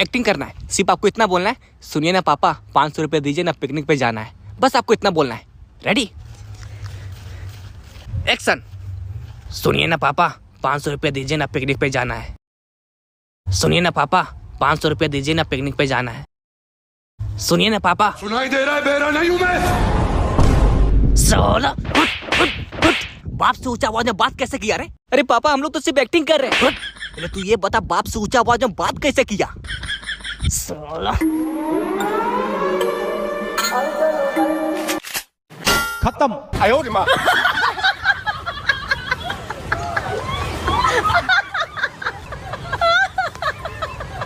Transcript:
Acting करना है। सिर्फ़ आपको इतना बोलना है सुनिए ना पापा पाँच सौ रुपये दीजिए ना पिकनिक पे जाना है। बस आपको इतना बोलना है। रेडी एक्शन सुनिए ना पापा पाँच सौ रुपये दीजिए ना पिकनिक पे जाना है। सुनिए ना पापा पाँच सौ रुपये दीजिए ना पिकनिक पे जाना है। सुनिए ना पापा। सुनाई दे रहा है बेरा नहीं हूँ मैं। साला। बाप से ऊँचा आवाज़ में बात कैसे किया रे अरे? पापा हम लोग तो सिर्फ़ एक्टिंग कर रहे हैं। पहले तू ये बता बाप से ऊँचा आवाज़ में बात कैसे किया? साला। खत्म। आयो